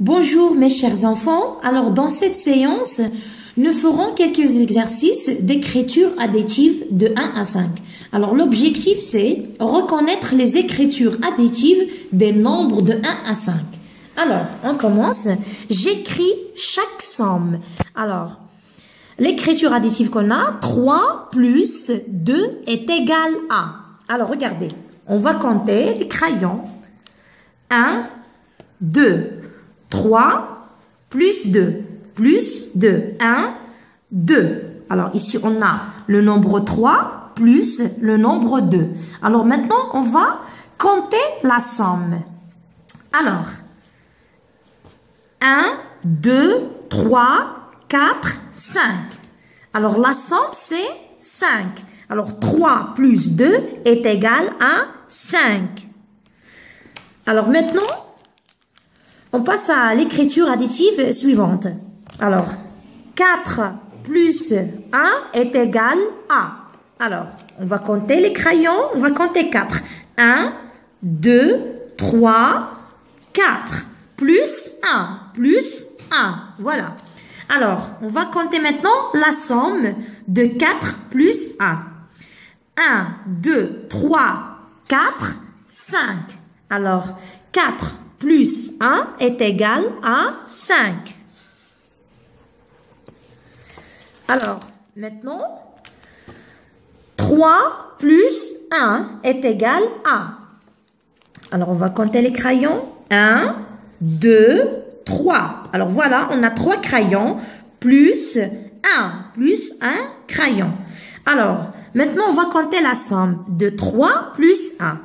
Bonjour mes chers enfants. Alors dans cette séance, nous ferons quelques exercices d'écriture additive de 1 à 5. Alors l'objectif c'est reconnaître les écritures additives des nombres de 1 à 5. Alors, on commence. J'écris chaque somme. Alors, l'écriture additive qu'on a, 3 plus 2 est égal à. Alors, regardez. On va compter les crayons. 1, 2, 3, plus 2, plus 2, 1, 2. Alors ici, on a le nombre 3 plus le nombre 2. Alors maintenant, on va compter la somme. Alors, 1, 2, 3, 4, 5. Alors la somme, c'est 5. Alors 3 plus 2 est égal à 5. Alors maintenant, on passe à l'écriture additive suivante. Alors, 4 plus 1 est égal à. Alors, on va compter les crayons, on va compter 4. 1, 2, 3, 4. Plus 1, plus 1. Voilà. Alors, on va compter maintenant la somme de 4 plus 1. 1, 2, 3, 4, 5. Alors, 4 plus 1 est égal à 5. Alors, maintenant, 3 plus 1 est égal à. Alors, on va compter les crayons. 1, 2, 3. Alors, voilà, on a 3 crayons plus 1, plus 1 crayon. Alors, maintenant, on va compter la somme de 3 plus 1.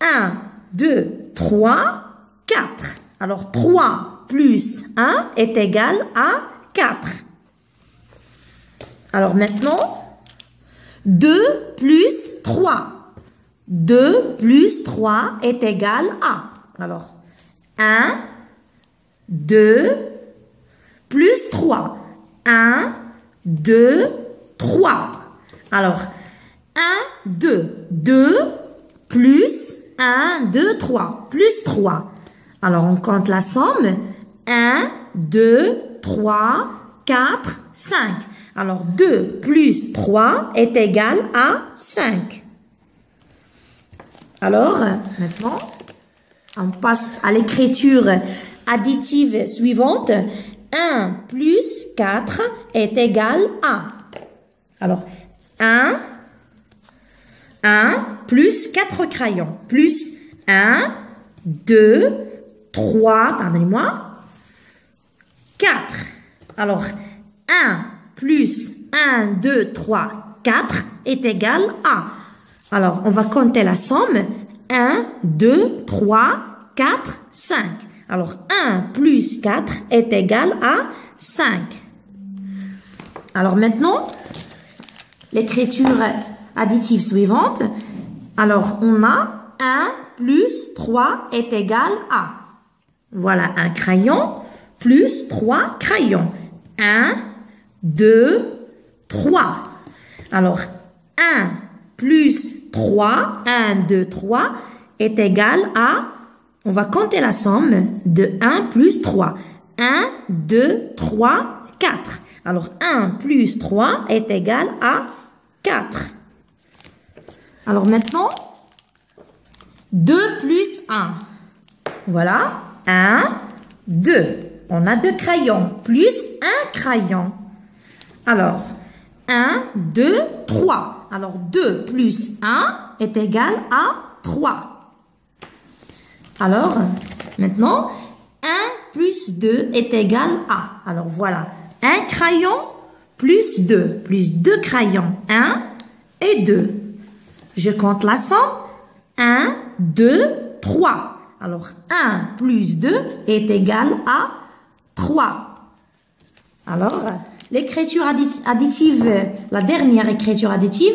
1, 2, 3, 4. Alors 3 plus 1 est égal à 4. Alors maintenant, 2 plus 3. 2 plus 3 est égal à. Alors 1, 2, plus 3. 1, 2, 3. Alors 1, 2. 2 plus 1, 2, 3. Plus 3. Alors, on compte la somme. 1, 2, 3, 4, 5. Alors, 2 plus 3 est égal à 5. Alors, maintenant, on passe à l'écriture additive suivante. 1 plus 4 est égal à. Alors, 1, 1 plus 4 crayons, plus 1, 2, 3, pardonnez-moi, 4. Alors, 1 plus 1, 2, 3, 4 est égal à. Alors, on va compter la somme. 1, 2, 3, 4, 5. Alors, 1 plus 4 est égal à 5. Alors maintenant, l'écriture additive suivante. Alors, on a 1 plus 3 est égal à. Voilà un crayon plus 3 crayons. 1, 2, 3. Alors, 1 plus 3, 1, 2, 3 est égal à, on va compter la somme de 1 plus 3. 1, 2, 3, 4. Alors, 1 plus 3 est égal à 4. Alors maintenant, 2 plus 1. Voilà. 1, 2. On a deux crayons, plus un crayon. Alors, 1, 2, 3. Alors, 2 plus 1 est égal à 3. Alors, maintenant, 1 plus 2 est égal à. Alors, voilà. Un crayon plus 2. Plus 2 crayons. 1 et 2. Je compte la somme. 1, 2, 3. Alors, 1 plus 2 est égal à 3. Alors, l'écriture additive, la dernière écriture additive,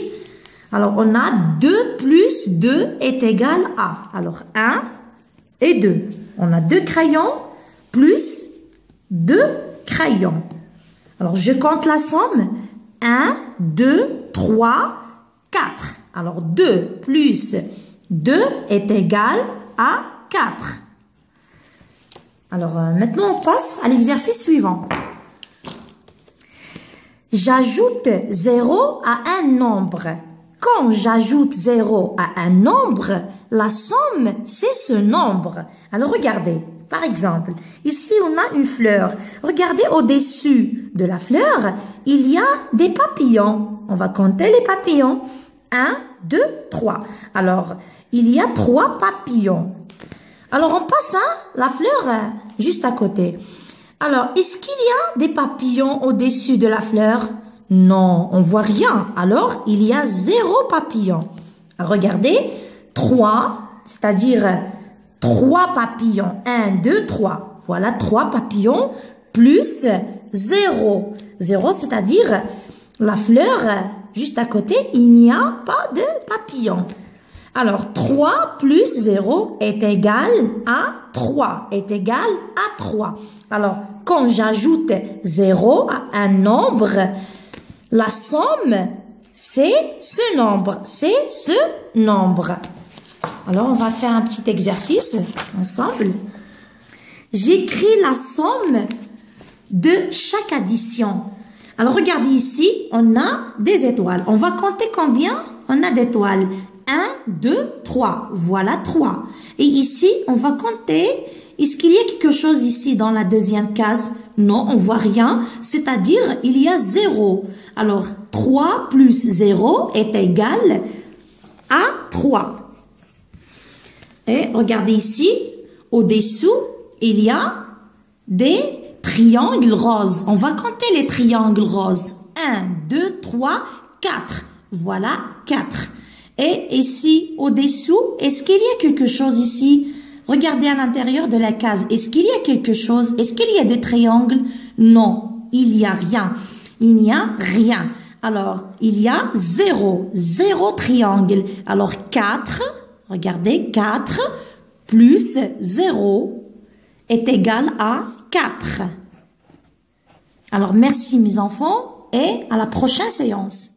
alors on a 2 plus 2 est égal à. Alors, 1 et 2. On a 2 crayons plus 2 crayons. Alors, je compte la somme. 1, 2, 3, 4. Alors, 2 plus 2 est égal à 4. Alors euh, maintenant, on passe à l'exercice suivant. J'ajoute 0 à un nombre. Quand j'ajoute 0 à un nombre, la somme, c'est ce nombre. Alors regardez, par exemple, ici on a une fleur. Regardez au-dessus de la fleur, il y a des papillons. On va compter les papillons. 1, 2, 3. Alors, il y a trois papillons. Alors, on passe à la fleur juste à côté. Alors, est-ce qu'il y a des papillons au-dessus de la fleur? Non, on voit rien. Alors, il y a zéro papillon. Regardez, trois, c'est-à-dire trois papillons. Un, deux, trois. Voilà trois papillons plus zéro. Zéro, c'est-à-dire la fleur juste à côté, il n'y a pas de papillons. Alors, 3 plus 0 est égal à 3, est égal à 3. Alors, quand j'ajoute 0 à un nombre, la somme, c'est ce nombre, c'est ce nombre. Alors, on va faire un petit exercice ensemble. J'écris la somme de chaque addition. Alors, regardez ici, on a des étoiles. On va compter combien? On a d'étoiles 1, 2, 3. Voilà 3. Et ici, on va compter. Est-ce qu'il y a quelque chose ici dans la deuxième case? Non, on voit rien. C'est-à-dire, il y a 0. Alors, 3 plus 0 est égal à 3. Et regardez ici, au-dessous, il y a des triangles roses. On va compter les triangles roses. 1, 2, 3, 4. Voilà 4. Et ici, au-dessous, est-ce qu'il y a quelque chose ici? Regardez à l'intérieur de la case. Est-ce qu'il y a quelque chose? Est-ce qu'il y a des triangles? Non, il n'y a rien. Il n'y a rien. Alors, il y a zéro. Zéro triangle. Alors, 4, regardez, 4 plus 0 est égal à 4. Alors, merci mes enfants et à la prochaine séance.